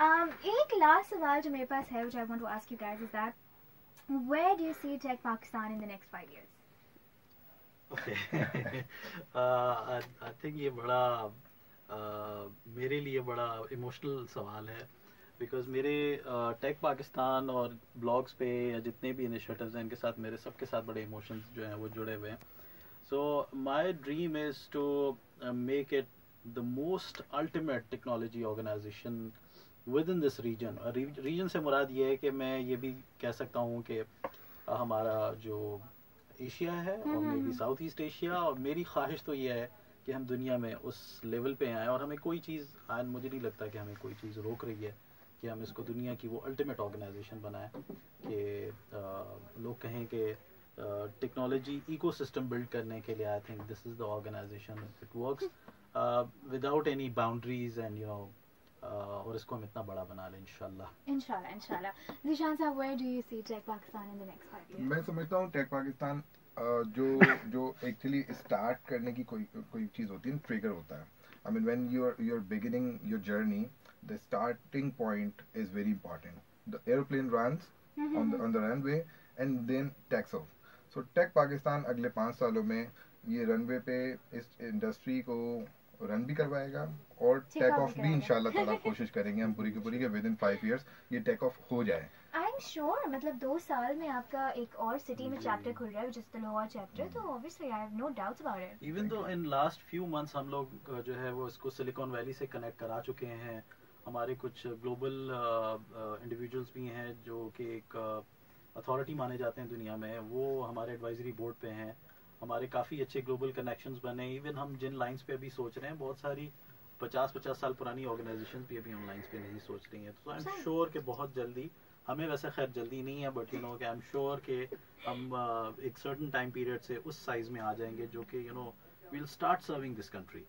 Um, ایک last سوال جو میرے پاس ہے which I want to ask you guys is that where do you see Tech Pakistan in the next five years? Uh, I think یہ بڑا uh, میرے لیے بڑا ایموشنل سوال ہے بیکاز میرے uh, ٹیک پاکستان اور بلاگس پہ یا جتنے بھی انیشیٹوز ہیں ان کے ساتھ میرے سب کے ساتھ بڑے ایموشنز جو ہیں وہ جڑے ہوئے ہیں so my dream is to make it the most ultimate technology organization within this region region سے مراد یہ ہے کہ میں یہ بھی کہہ سکتا ہوں کہ ہمارا جو ایشیا ہے اور maybe South East Asia اور میری خواہش تو یہ ہے کہ ہم دنیا میں اس لیول پہ آئیں اور ہمیں کوئی چیز مجھے نہیں لگتا کہ ہمیں کوئی چیز روک رہی ہے کہ ہم اس کو دنیا کی وہ الٹیمیٹ آرگنائزیشن بنائیں کہ لوگ کہیں کہ ٹیکنالوجی ایکو سسٹم بلڈ کرنے کے لیے I think this is the organization it works without any boundaries and you know اور اس کو ہم اتنا بڑا بنا لیں انشاءاللہ۔ انشاءاللہ انشاءاللہ۔ ذیشان صاحب where do you see Tech Pakistan in the next five years? میں سمجھتا ہوں ٹیک پاکستان جو جو ایکچولی اسٹارٹ کرنے کی کوئی کوئی چیز ہوتی ہے ٹریگر ہوتا ہے۔ I mean when you are you are beginning your journey the starting point is very important the aeroplane runs on the runway and then takes off so take Pakistan اگلے پانچ سالوں میں یہ رن وے پہ اس انڈسٹری کو رن بھی کروائے گا اور ٹیک آف بھی ان شاء اللہ تعالیٰ کوشش کریں گے ہم پوری کی پوری کہ ود ان فائیو ایئرس یہ ٹیک آف ہو جائے۔ آئی ایم شیور مطلب دو سال میں آپ کا ایک اور سٹی میں چیپٹر کھل رہا ہے جس لاہور چیپٹر تو obviously I have no doubts about it even though in last few months ہم لوگ جو ہے وہ اس کو سلیکون ویلی سے کنیکٹ کرا چکے ہیں ہمارے کچھ گلوبل انڈیویجولس بھی ہیں جو کہ ایک اتھارٹی مانے جاتے ہیں دنیا میں وہ ہمارے ایڈوائزری بورڈ پہ ہیں ہمارے کافی اچھے گلوبل کنیکشنز بنے ایون ہم جن لائنس پہ ابھی سوچ رہے ہیں بہت ساری پچاس پچاس سال پرانی آرگنائزیشن بھی ابھی ہم لائنس پہ نہیں سوچ رہی ہیں۔ تو آئی ایم شیور کہ بہت جلدی ہمیں ویسے خیر جلدی نہیں ہے بٹ یو نو کہ آئی ایم شیور کہ ہم ایک سرٹن ٹائم پیریڈ سے اس سائز میں آ جائیں گے جو کہ you know will start serving this country